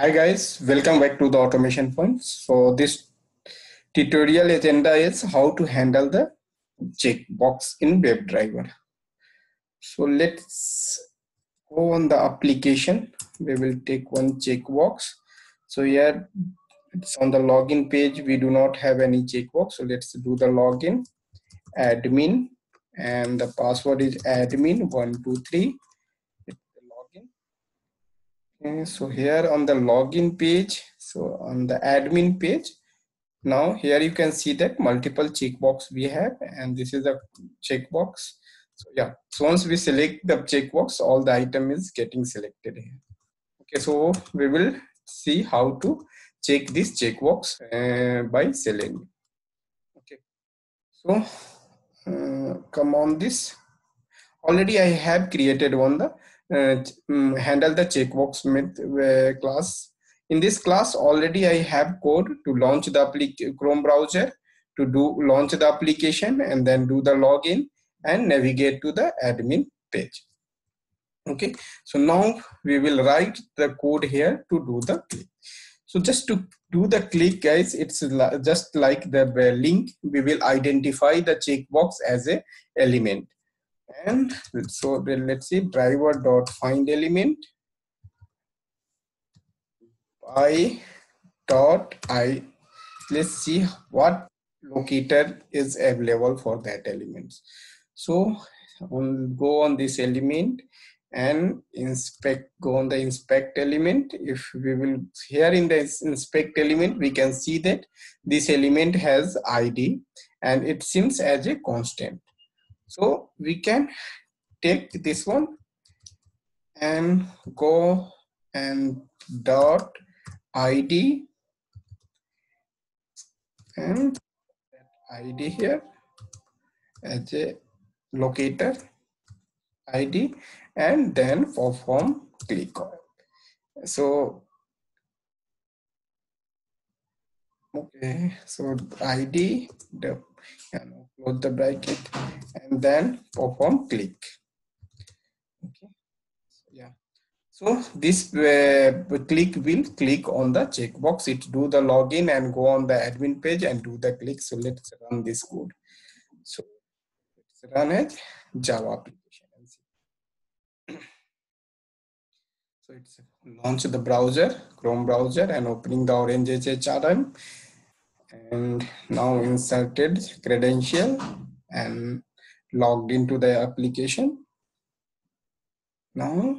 Hi guys, welcome back to the automation points. So this tutorial agenda is how to handle the checkbox in WebDriver. So let's go on the application. We will take one checkbox. So here it's on the login page. We do not have any checkbox. So let's do the login admin and the password is admin123 okay so here on the login page so on the admin page now here you can see that multiple checkbox we have and this is a checkbox. So yeah so once we select the checkbox all the item is getting selected here. Okay so we will see how to check this checkbox uh, by selecting okay so uh, come on this. Already i have created one the handle the checkbox with uh, class. In this class, already I have code to launch the Chrome browser, to do launch the application and then do the login and navigate to the admin page. Okay, so now we will write the code here to do the click. So just to do the click guys, it's just like the link, we will identify the checkbox as a element and so then let's see driver dot find element. I dot i. Let's see what locator is available for that elements so we'll go on this element and inspect go on the inspect element. If we will here in the inspect element we can see that this element has id and it seems as a constant so we can take this one and go and dot id and id here as a locator id and then perform click on. So okay so id the know, close the bracket and then perform click. Okay yeah. So this uh, click will click on the checkbox. It do the login and go on the admin page and do the click. So let's run this code. So let's run it. Java application and so it's launch the browser chrome browser and opening the orange hrm and now inserted credential and logged into the application. Now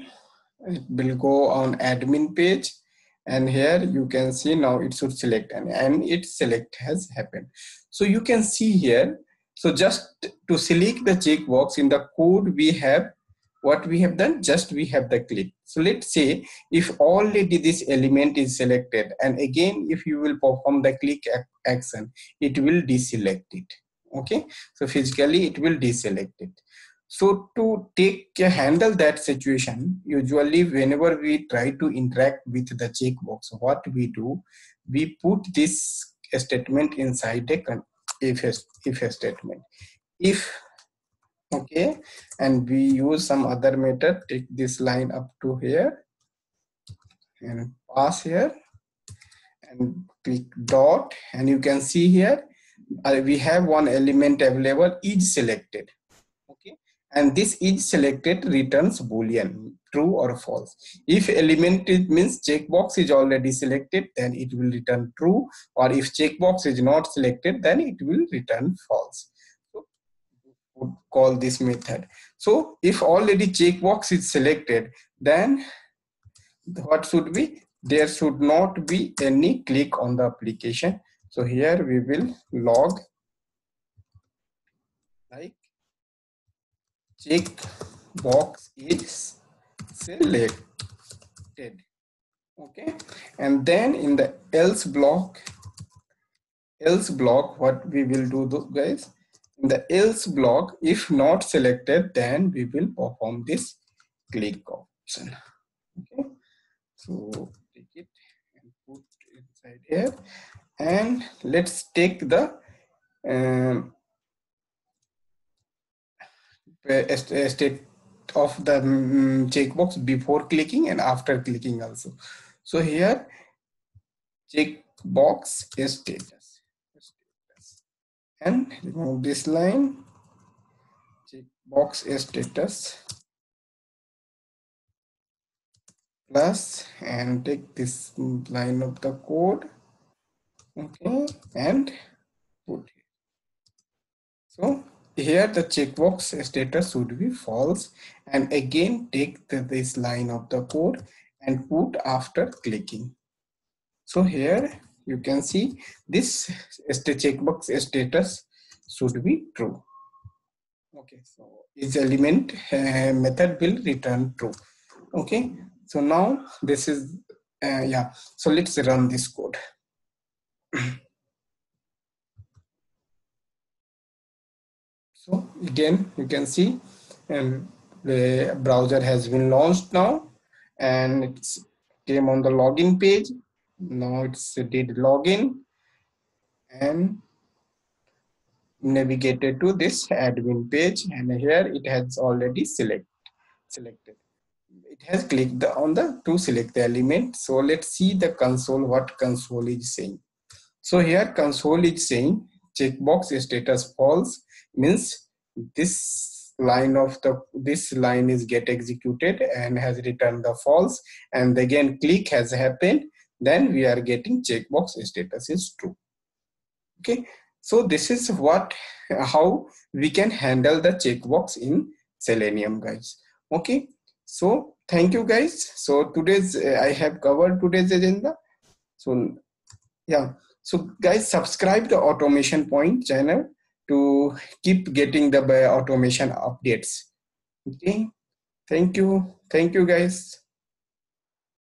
it will go on admin page. And here you can see now it should select and, and it select has happened. So you can see here. So just to select the checkbox in the code we have what we have done just we have the click so let's say if already this element is selected and again if you will perform the click action it will deselect it. Okay? So physically it will deselect it. So to take handle that situation usually whenever we try to interact with the checkbox what we do we put this statement inside a if, if statement. If okay. And we use some other method. Take this line up to here. And pass here. And click dot. And you can see here uh, we have one element available is selected. Okay. And this is selected returns boolean true or false. If element it means checkbox is already selected then it will return true. Or if checkbox is not selected then it will return false would call this method. So if already checkbox is selected, then what should be? There should not be any click on the application. So here we will log like checkbox is selected. Okay, and then in the else block, else block, what we will do, guys? In the else block, if not selected, then we will perform this click option. Okay, so take it and put inside here, and let's take the um, state of the um, checkbox before clicking and after clicking also. so here check box status and remove this line. Check box status. Plus and take this line of the code. Okay and put it so here the checkbox status should be false. And again take the, this line of the code and put after clicking. So here you can see this checkbox status should be true. Okay so each element uh, method will return true. Okay so now this is uh, yeah so let's run this code. So again you can see and the browser has been launched now and it's came on the login page now it's did login and navigated to this admin page and here it has already select selected. It has clicked on the to select the element. So let's see the console what console is saying. So here console is saying checkbox status false means this line of the this line is get executed and has returned the false. And again click has happened then we are getting checkbox status is true. Okay? So this is what how we can handle the checkbox in selenium guys. Okay? So thank you guys. So today's uh, i have covered today's agenda. So yeah. So guys subscribe the automation point channel to keep getting the uh, automation updates. Okay? Thank you. Thank you guys